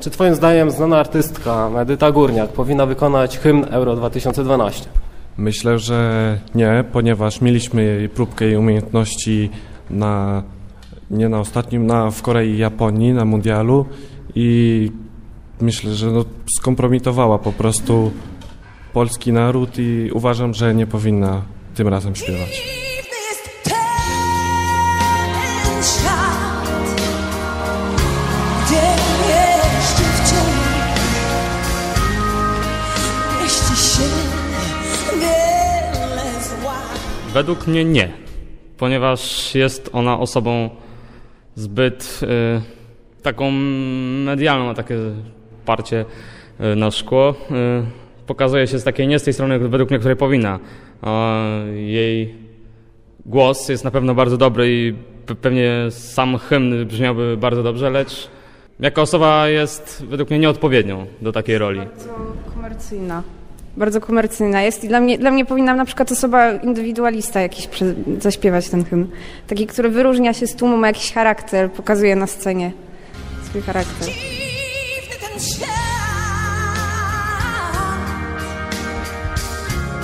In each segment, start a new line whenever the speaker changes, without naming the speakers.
Czy twoim zdaniem znana artystka Edyta Górniak powinna wykonać hymn Euro 2012?
Myślę, że nie, ponieważ mieliśmy jej próbkę jej umiejętności na, nie na ostatnim, na, w Korei i Japonii na mundialu i myślę, że no, skompromitowała po prostu polski naród i uważam, że nie powinna tym razem śpiewać.
Według mnie nie, ponieważ jest ona osobą zbyt y, taką medialną, ma takie parcie y, na szkło. Y, pokazuje się z takiej nie z tej strony, według mnie, której powinna. Jej głos jest na pewno bardzo dobry i pe- pewnie sam hymn brzmiałby bardzo dobrze, lecz jako osoba jest według mnie nieodpowiednią do takiej roli.
Bardzo komercyjna. Bardzo komercyjna jest i dla mnie, dla mnie powinna na przykład osoba indywidualista jakiś prze, zaśpiewać ten hymn. Taki, który wyróżnia się z tłumu, ma jakiś charakter, pokazuje na scenie swój charakter.
Dziwny ten świat,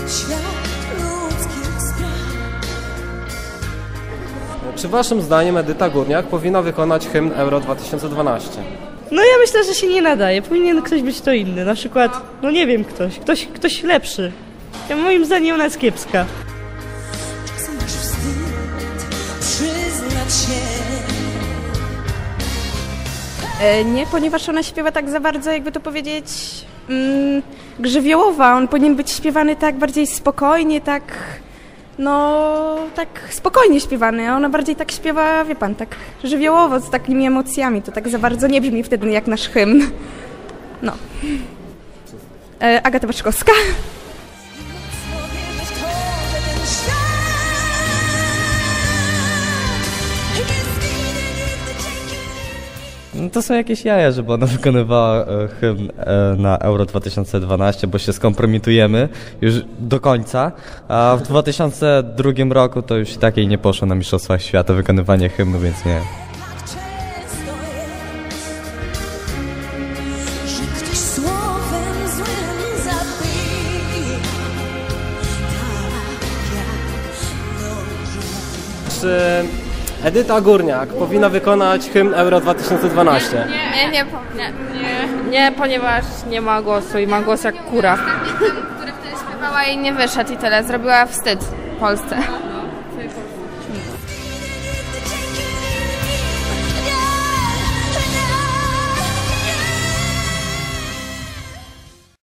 świat ludzkich spraw.
Czy waszym zdaniem Edyta Górniak powinna wykonać hymn Euro 2012?
No ja myślę, że się nie nadaje. Powinien ktoś być to inny. Na przykład, no nie wiem, ktoś. Ktoś, ktoś lepszy. Ja, moim zdaniem ona jest kiepska.
Czasem masz wstyd przyznać się.
E, nie, ponieważ ona śpiewa tak za bardzo, jakby to powiedzieć, mm, grzywiołowa. On powinien być śpiewany tak bardziej spokojnie, tak, no, tak spokojnie śpiewany, a ona bardziej tak śpiewa, wie pan, tak żywiołowo, z takimi emocjami. To tak za bardzo nie brzmi wtedy jak nasz hymn. No. E, Agata Baczkowska.
No to są jakieś jaja, żeby ona wykonywała e, hymn e, na Euro 2012, bo się skompromitujemy już do końca, a w 2002 roku to już i tak jej nie poszło na Mistrzostwach Świata wykonywanie hymnu, więc nie.
Tak często jest, że ktoś słowem złym zabija, tak.
Czy Edyta Górniak powinna wykonać hymn Euro 2012?
Nie, nie, po- nie, nie, nie, ponieważ nie ma głosu i ma głos jak kura. Który wtedy śpiewała i nie wyszedł i tyle. Zrobiła wstyd Polsce.